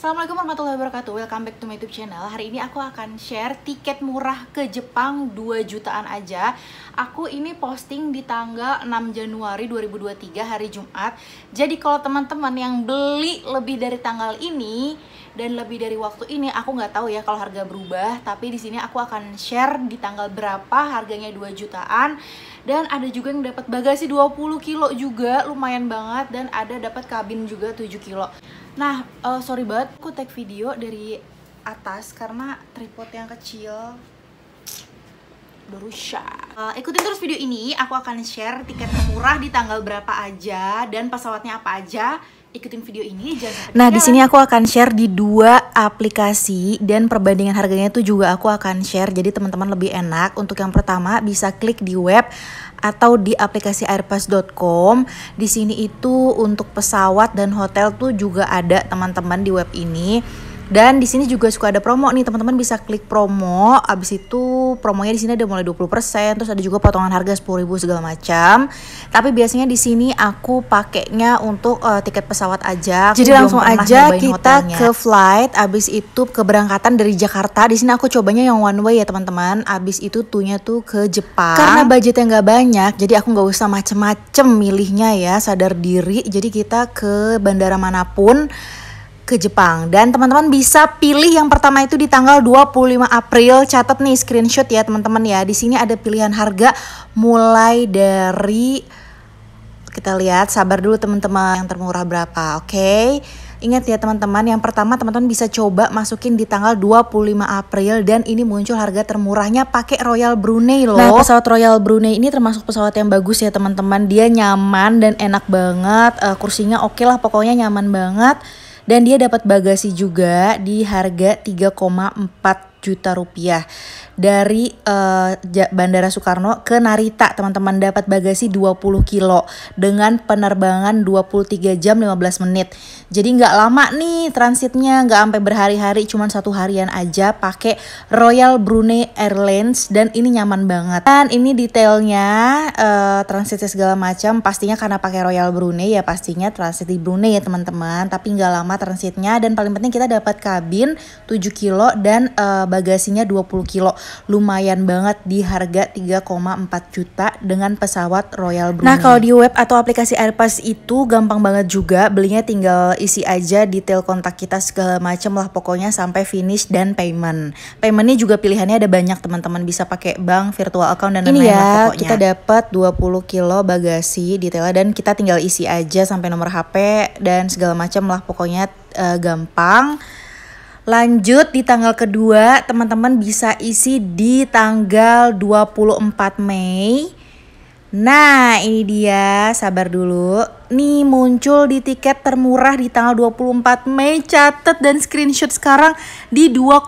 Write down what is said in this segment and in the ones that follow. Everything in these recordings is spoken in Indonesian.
Assalamualaikum warahmatullahi wabarakatuh. Welcome back to my youtube channel. Hari ini aku akan share tiket murah ke Jepang 2 jutaan aja. Aku ini posting di tanggal 6 Januari 2023 hari Jumat. Jadi kalau teman-teman yang beli lebih dari tanggal ini dan lebih dari waktu ini aku nggak tahu ya kalau harga berubah. Tapi di sini aku akan share di tanggal berapa harganya 2 jutaan. Dan ada juga yang dapat bagasi 20 kilo juga lumayan banget. Dan ada dapat kabin juga 7 kilo Nah, uh, sorry banget aku take video dari atas karena tripod yang kecil rusak. Uh, ikutin terus video ini, aku akan share tiket murah di tanggal berapa aja dan pesawatnya apa aja. Ikutin video ini jangan Nah, di sini aku akan share di dua aplikasi dan perbandingan harganya itu juga aku akan share. Jadi teman-teman lebih enak. Untuk yang pertama bisa klik di web atau di aplikasi airpass.com. Di sini itu untuk pesawat dan hotel tuh juga ada teman-teman di web ini. Dan di sini juga suka ada promo nih, teman-teman bisa klik promo. Abis itu promonya di sini ada mulai 20%, terus ada juga potongan harga 10.000 segala macam. Tapi biasanya di sini aku pakainya untuk uh, tiket pesawat aja. Jadi langsung aja kita hotelnya. ke flight, abis itu keberangkatan dari Jakarta. Di sini aku cobanya yang one way ya, teman-teman. Abis itu tuhnya tuh ke Jepang. Karena budgetnya nggak banyak, jadi aku nggak usah macem-macem milihnya ya, sadar diri. Jadi kita ke bandara mana pun ke Jepang dan teman-teman bisa pilih yang pertama itu di tanggal 25 April catat nih screenshot ya teman-teman ya di sini ada pilihan harga mulai dari kita lihat sabar dulu teman-teman yang termurah berapa oke okay? Ingat ya teman-teman, yang pertama teman-teman bisa coba masukin di tanggal 25 April dan ini muncul harga termurahnya pakai Royal Brunei loh. Nah, pesawat Royal Brunei ini termasuk pesawat yang bagus ya teman-teman. Dia nyaman dan enak banget, uh, kursinya oke okay lah pokoknya nyaman banget dan dia dapat bagasi juga di harga 3,4 juta rupiah. Dari uh, Bandara Soekarno ke Narita teman-teman dapat bagasi 20 kilo dengan penerbangan 23 jam 15 menit. Jadi nggak lama nih transitnya nggak sampai berhari-hari cuma satu harian aja pakai Royal Brunei Airlines dan ini nyaman banget. Dan ini detailnya uh, transitnya segala macam pastinya karena pakai Royal Brunei ya pastinya transit di Brunei ya teman-teman. Tapi nggak lama transitnya dan paling penting kita dapat kabin 7 kilo dan uh, bagasinya 20 kilo. Lumayan banget di harga 3,4 juta dengan pesawat Royal Brunei. Nah, kalau di web atau aplikasi Airpass itu gampang banget juga. Belinya tinggal isi aja detail kontak kita segala macam lah pokoknya sampai finish dan payment. Paymentnya juga pilihannya ada banyak teman-teman bisa pakai bank, virtual account dan lain-lain ya, pokoknya. kita dapat 20 kilo bagasi detailnya dan kita tinggal isi aja sampai nomor HP dan segala macam lah pokoknya uh, gampang. Lanjut di tanggal kedua, teman-teman bisa isi di tanggal 24 Mei. Nah, ini dia, sabar dulu. Nih muncul di tiket termurah di tanggal 24 Mei. Catat dan screenshot sekarang di 2,5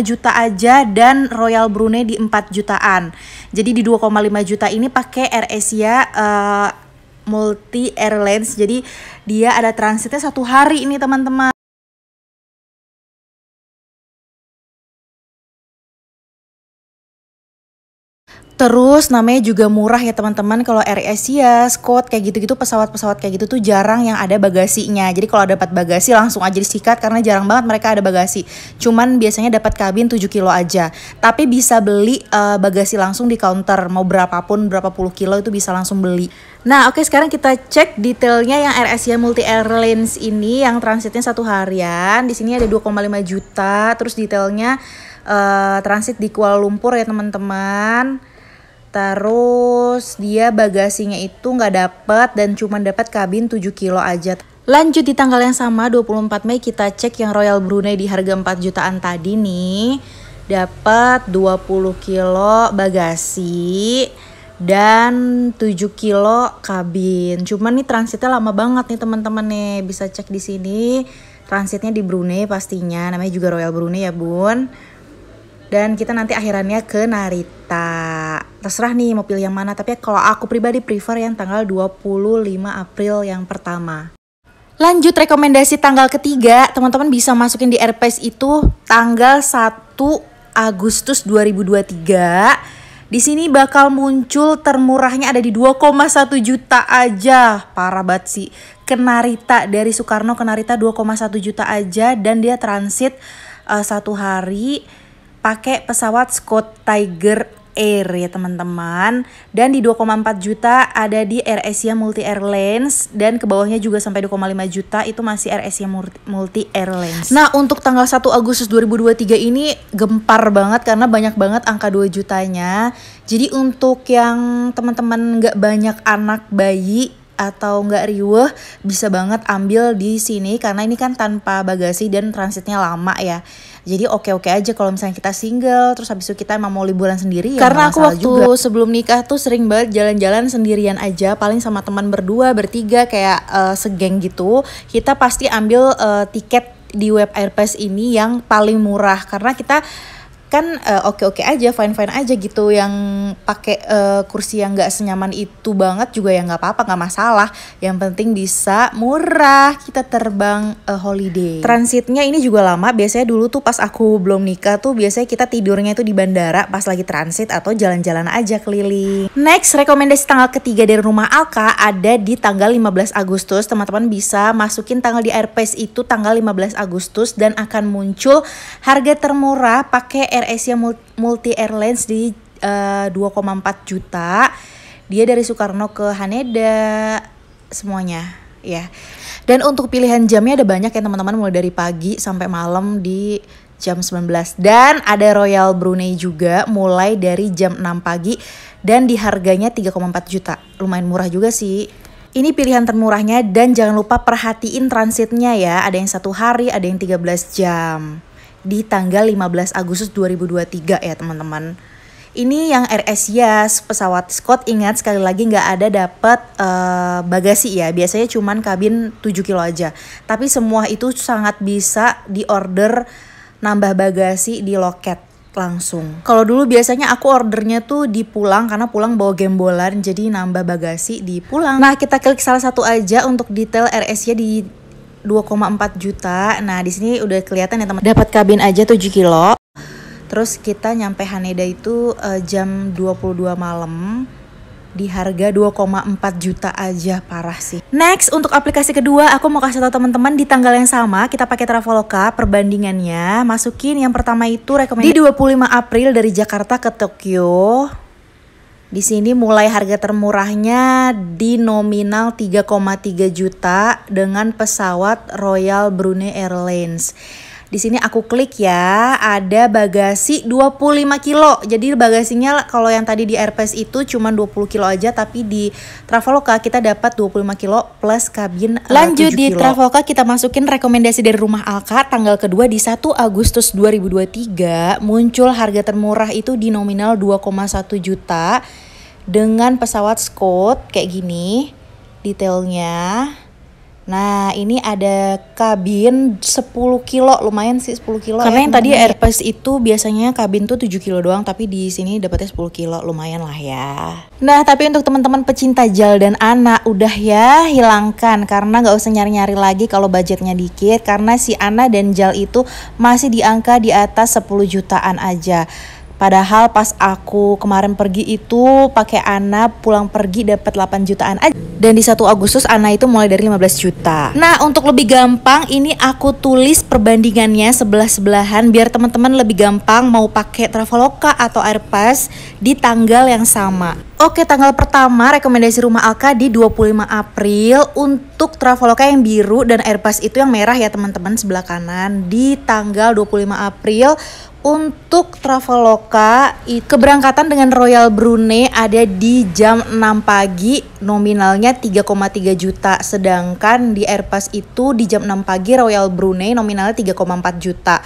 juta aja dan Royal Brunei di 4 jutaan. Jadi di 2,5 juta ini pakai AirAsia uh, Multi Airlines. Jadi dia ada transitnya satu hari ini teman-teman. Terus namanya juga murah ya teman-teman kalau Air Asia, Scott kayak gitu-gitu pesawat-pesawat kayak gitu tuh jarang yang ada bagasinya. Jadi kalau dapat bagasi langsung aja disikat karena jarang banget mereka ada bagasi. Cuman biasanya dapat kabin 7 kilo aja. Tapi bisa beli uh, bagasi langsung di counter mau berapapun berapa puluh kilo itu bisa langsung beli. Nah oke okay, sekarang kita cek detailnya yang Air Asia Multi Airlines ini yang transitnya satu harian. Di sini ada 2,5 juta. Terus detailnya uh, transit di Kuala Lumpur ya teman-teman Terus dia bagasinya itu nggak dapet dan cuma dapat kabin 7 kilo aja. Lanjut di tanggal yang sama 24 Mei kita cek yang Royal Brunei di harga 4 jutaan tadi nih. Dapat 20 kilo bagasi dan 7 kilo kabin. Cuman nih transitnya lama banget nih teman-teman nih. Bisa cek di sini. Transitnya di Brunei pastinya. Namanya juga Royal Brunei ya, Bun. Dan kita nanti akhirannya ke Narita. Terserah nih mau pilih yang mana, tapi kalau aku pribadi prefer yang tanggal 25 April yang pertama. Lanjut rekomendasi tanggal ketiga, teman-teman bisa masukin di Airpace itu tanggal 1 Agustus 2023. Di sini bakal muncul termurahnya ada di 2,1 juta aja. Parah banget sih. ke Narita dari Soekarno ke Narita 2,1 juta aja dan dia transit uh, satu hari pakai pesawat Scott Tiger Air ya teman-teman dan di 2,4 juta ada di Air Asia Multi Airlines dan ke bawahnya juga sampai 2,5 juta itu masih Air Asia Multi Airlines. Nah untuk tanggal 1 Agustus 2023 ini gempar banget karena banyak banget angka 2 jutanya. Jadi untuk yang teman-teman nggak banyak anak bayi atau nggak riweh bisa banget ambil di sini. Karena ini kan tanpa bagasi dan transitnya lama ya. Jadi oke-oke aja kalau misalnya kita single terus habis itu kita emang mau liburan sendiri ya karena aku waktu juga. sebelum nikah tuh sering banget jalan-jalan sendirian aja paling sama teman berdua bertiga kayak uh, segeng gitu. Kita pasti ambil uh, tiket di web Airpass ini yang paling murah. Karena kita kan uh, oke-oke aja fine-fine aja gitu. Yang pakai uh, kursi yang nggak senyaman itu banget juga ya nggak apa-apa nggak masalah. Yang penting bisa murah kita terbang uh, holiday. Transitnya ini juga lama. Biasanya dulu tuh pas aku belum nikah tuh biasanya kita tidurnya itu di bandara pas lagi transit atau jalan-jalan aja keliling. Next rekomendasi tanggal ketiga dari rumah Alka ada di tanggal 15 Agustus. Teman-teman bisa masukin tanggal di Airpace itu tanggal 15 Agustus dan akan muncul harga termurah pakai Air Asia Multi Airlines di uh, eh, 2,4 juta. Dia dari Soekarno ke Haneda semuanya ya. Dan untuk pilihan jamnya ada banyak ya teman-teman mulai dari pagi sampai malam di jam 19 dan ada Royal Brunei juga mulai dari jam 6 pagi dan di harganya 3,4 juta. Lumayan murah juga sih. Ini pilihan termurahnya dan jangan lupa perhatiin transitnya ya. Ada yang satu hari, ada yang 13 jam di tanggal 15 Agustus 2023 ya teman-teman. Ini yang Air Asia pesawat Scott ingat sekali lagi nggak ada dapat uh, bagasi ya biasanya cuman kabin 7 kilo aja tapi semua itu sangat bisa diorder nambah bagasi di loket langsung. Kalau dulu biasanya aku ordernya tuh di pulang karena pulang bawa gembolan jadi nambah bagasi di pulang. Nah, kita klik salah satu aja untuk detail Asia di 2,4 juta. Nah, di sini udah kelihatan ya teman. Dapat kabin aja 7 kilo. Terus kita nyampe Haneda itu uh, jam 22 malam di harga 2,4 juta aja parah sih. Next untuk aplikasi kedua aku mau kasih tahu teman-teman di tanggal yang sama kita pakai Traveloka perbandingannya masukin yang pertama itu rekomendasi di 25 April dari Jakarta ke Tokyo di sini mulai harga termurahnya di nominal 3,3 juta dengan pesawat Royal Brunei Airlines. Di sini aku klik ya, ada bagasi 25 kilo. Jadi bagasinya kalau yang tadi di Airpass itu cuma 20 kilo aja, tapi di Traveloka kita dapat 25 kilo plus kabin eh, Lanjut di Traveloka kita masukin rekomendasi dari rumah Alka tanggal kedua di 1 Agustus 2023 muncul harga termurah itu di nominal 2,1 juta dengan pesawat Scott kayak gini detailnya Nah ini ada kabin 10 kilo lumayan sih 10 kilo Karena ya, yang tadi Airbus itu biasanya kabin tuh 7 kilo doang Tapi di sini dapetnya 10 kilo lumayan lah ya. Nah tapi untuk teman-teman pecinta jal dan anak udah ya hilangkan. Karena gak usah nyari-nyari lagi kalau budgetnya dikit Karena si Ana dan jal itu masih di angka di atas 10 jutaan aja Padahal pas aku kemarin pergi itu pakai Ana pulang pergi dapat 8 jutaan aja. Dan di 1 Agustus Ana itu mulai dari 15 juta. Nah, untuk lebih gampang ini aku tulis perbandingannya sebelah-sebelahan biar teman-teman lebih gampang mau pakai Traveloka atau Airpass di tanggal yang sama. Oke, tanggal pertama rekomendasi rumah Alka di 25 April untuk Traveloka yang biru dan Airpass itu yang merah ya teman-teman sebelah kanan di tanggal 25 April untuk Traveloka keberangkatan dengan Royal Brunei ada di jam 6 pagi nominalnya 3,3 juta. Sedangkan di Airpass itu di jam 6 pagi Royal Brunei nominalnya 3,4 juta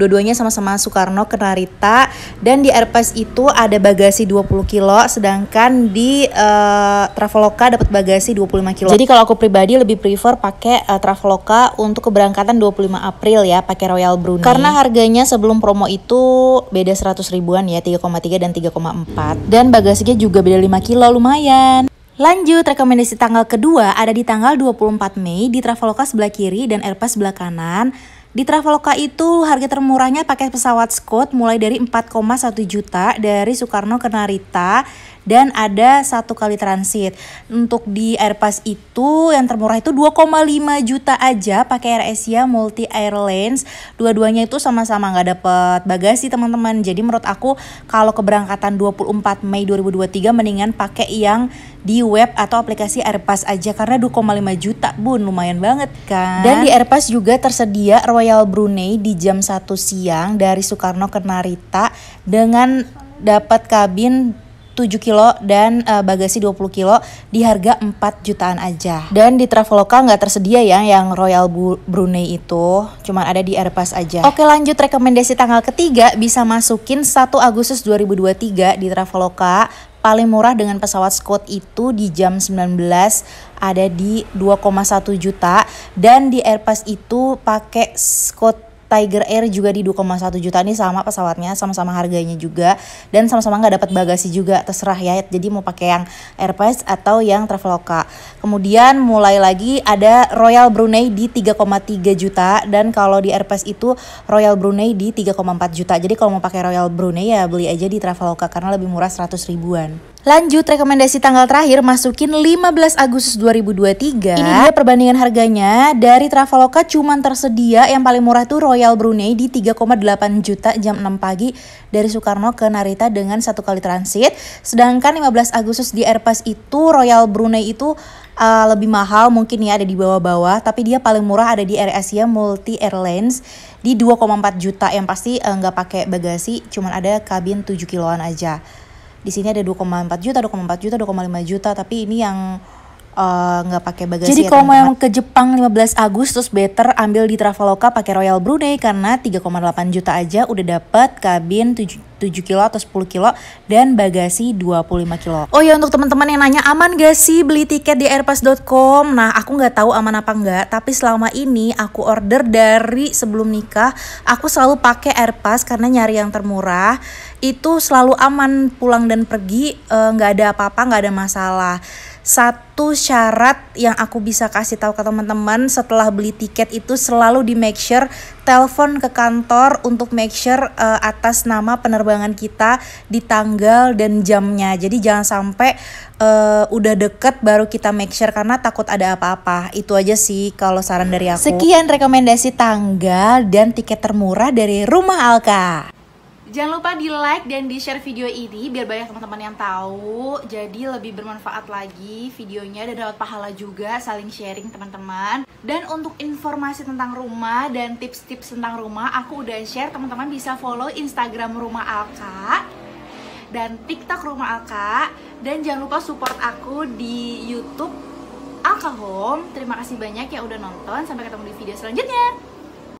dua-duanya sama-sama Soekarno ke Narita. Dan di Airpass itu ada bagasi 20 kilo sedangkan di uh, Traveloka dapat bagasi 25 kilo. Jadi kalau aku pribadi lebih prefer pakai uh, Traveloka untuk keberangkatan 25 April ya pakai Royal Brunei. Karena harganya sebelum promo itu itu beda 100 ribuan ya 3,3 dan 3,4 dan bagasinya juga beda 5 kilo lumayan. Lanjut, rekomendasi tanggal kedua ada di tanggal 24 Mei di Traveloka sebelah kiri dan Airpass sebelah kanan. Di Traveloka itu harga termurahnya pakai pesawat Scoot mulai dari 4,1 juta dari Soekarno ke Narita dan ada satu kali transit. Untuk di Airpass itu yang termurah itu 2,5 juta aja pakai Air Asia Multi Airlines. Dua-duanya itu sama-sama nggak dapet bagasi teman-teman. Jadi menurut aku kalau keberangkatan 24 Mei 2023 mendingan pakai yang di web atau aplikasi Airpass aja karena 2,5 juta bun lumayan banget kan. Dan di Airpass juga tersedia Royal Brunei di jam 1 siang dari Soekarno ke Narita dengan dapat kabin 7 kilo dan uh, bagasi 20 kilo di harga 4 jutaan aja. Dan di Traveloka nggak tersedia ya yang Royal Brunei itu, cuman ada di Airpass aja. Oke lanjut rekomendasi tanggal ketiga bisa masukin 1 Agustus 2023 di Traveloka paling murah dengan pesawat Scoot itu di jam 19 ada di 2,1 juta. Dan di Airbus itu pakai Scott Tiger Air juga di 2,1 juta ini sama pesawatnya sama-sama harganya juga dan sama-sama nggak dapat bagasi juga terserah ya. Jadi mau pakai yang Airbus atau yang Traveloka. Kemudian mulai lagi ada Royal Brunei di 3,3 juta dan kalau di Airbus itu Royal Brunei di 3,4 juta. Jadi kalau mau pakai Royal Brunei ya beli aja di Traveloka karena lebih murah 100 ribuan Lanjut rekomendasi tanggal terakhir masukin 15 Agustus 2023. Ini dia perbandingan harganya dari Traveloka cuman tersedia yang paling murah tuh Royal Brunei di 3,8 juta jam 6 pagi dari Soekarno ke Narita dengan satu kali transit. Sedangkan 15 Agustus di Airpass itu Royal Brunei itu uh, lebih mahal mungkin ya ada di bawah-bawah tapi dia paling murah ada di Air Asia Multi Airlines di 2,4 juta yang pasti uh, nggak uh, pakai bagasi cuman ada kabin 7 kiloan aja di sini ada 2,4 juta 2,4 juta 2,5 juta tapi ini yang nggak uh, pakai bagasi. Jadi ya, kalau mau ke Jepang 15 Agustus better ambil di Traveloka pakai Royal Brunei karena 3,8 juta aja udah dapat kabin 7 7 kilo atau 10 kilo dan bagasi 25 kilo. Oh ya untuk teman-teman yang nanya aman gak sih beli tiket di airpass.com? Nah aku nggak tahu aman apa enggak, tapi selama ini aku order dari sebelum nikah, aku selalu pakai airpass karena nyari yang termurah. Itu selalu aman pulang dan pergi, eh, nggak uh, ada apa-apa, nggak ada masalah satu syarat yang aku bisa kasih tahu ke teman-teman setelah beli tiket itu selalu di make sure telepon ke kantor untuk make sure uh, atas nama penerbangan kita di tanggal dan jamnya. Jadi jangan sampai uh, udah deket baru kita make sure karena takut ada apa-apa. Itu aja sih kalau saran dari aku. Sekian rekomendasi tanggal dan tiket termurah dari Rumah Alka. Jangan lupa di like dan di share video ini biar banyak teman-teman yang tahu. Jadi lebih bermanfaat lagi videonya dan dapat pahala juga saling sharing teman-teman. Dan untuk informasi tentang rumah dan tips-tips tentang rumah aku udah share Teman-teman bisa follow Instagram Rumah Alka dan TikTok Rumah Alka. Dan jangan lupa support aku di Youtube Alka Home. Terima kasih banyak yang udah nonton. Sampai ketemu di video selanjutnya